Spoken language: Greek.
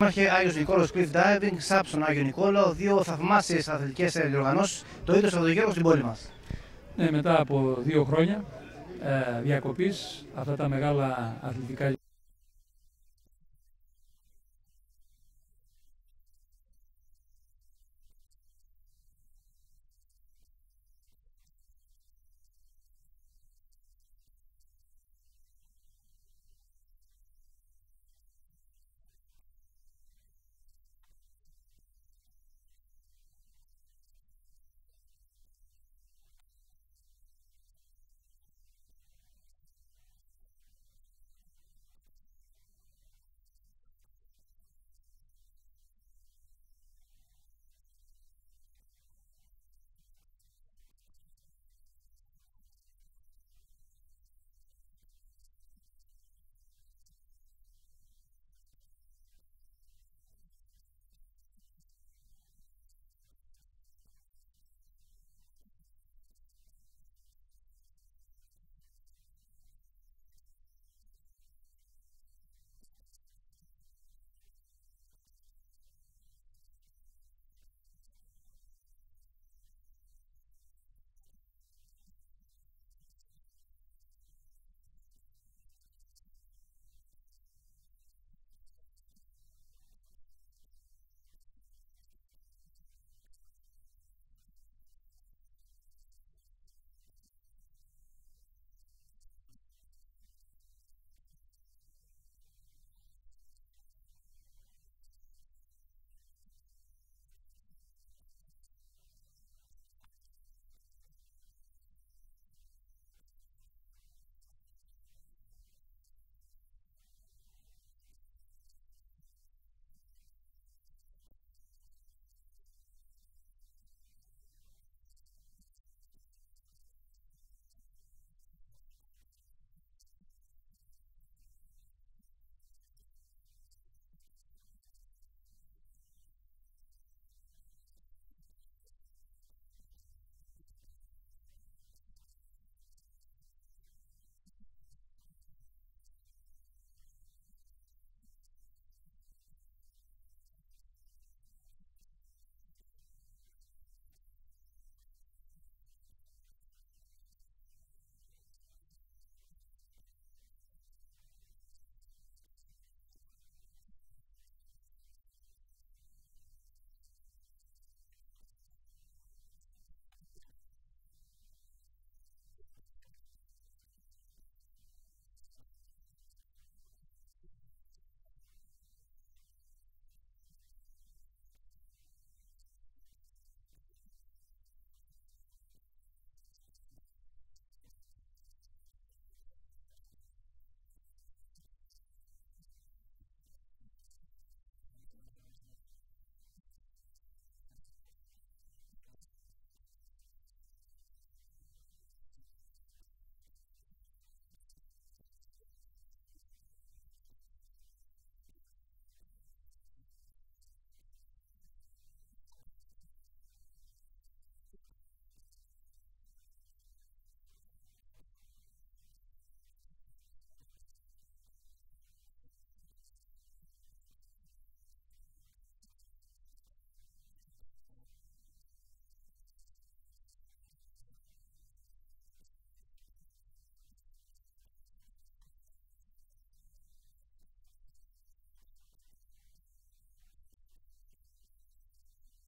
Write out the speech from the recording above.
Υπάρχει Άγιος Νικόλος Cliff Diving, Σάψον Άγιο Νικόλο, δύο θαυμάσιες αθλητικές διοργανώσεις, το ίδιο Σαββατοκύριακο στην πόλη μας. Ναι, μετά από δύο χρόνια ε, διακοπής, αυτά τα μεγάλα αθλητικά